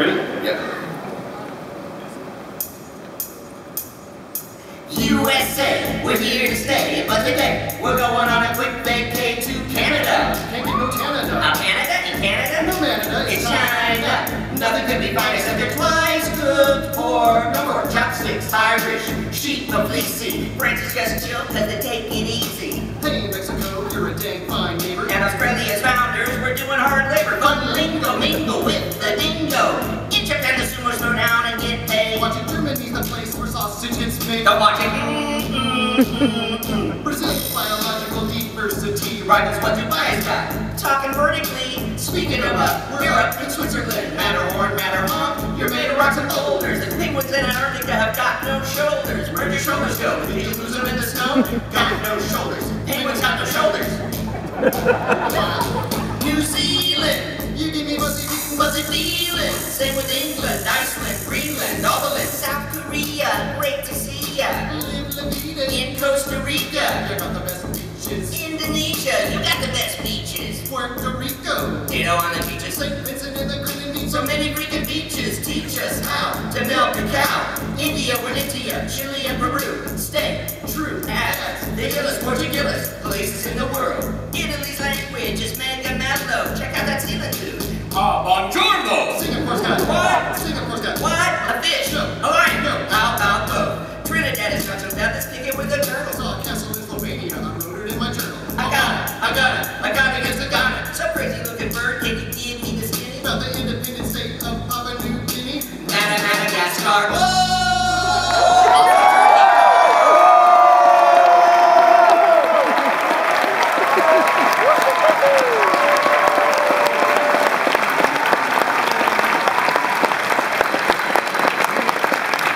Ready? Yep. USA, we're here to stay, but today we're going on a quick vacay to Canada. Can't get no Canada. Uh, Canada? In Canada? No Canada. It's China. Nothing could be fine except they're twice good for no more chopsticks, Irish, sheep, the fleecy. French is just chill cause they take it easy. Hey, Mexico, you're a dang fine neighbor. And Australia's founders were doing hard labor. Fun lingo, mingle with sausage gets made. Don't watch it. Mm, mm, mm, mm. Brazil's biological diversity. Rivals what Dubai's got. Talking vertically. Speaking of up, Europe and Switzerland. Matterhorn, Matterhorn. You're made of rocks and boulders. The penguins in Antarctica have got no shoulders. Where'd your shoulders go? Did you lose them in the snow? got no shoulders. Penguins got no shoulders. New Zealand. You give me fuzzy. Fuzzy feeling. Same with England, Iceland, beaches. Puerto Rico. Ditto on the beaches. St. Vincent and the Grenadines. So many Greek beaches teach us how to milk a cow. India, India, Chile and Peru. Stay true as Vigilus Portugulis, places in the world. Got it. I got it. It's a got it. So crazy looking bird. Can you give me the skinny? About the independent state of Papua New Guinea. Madagascar. Whoa!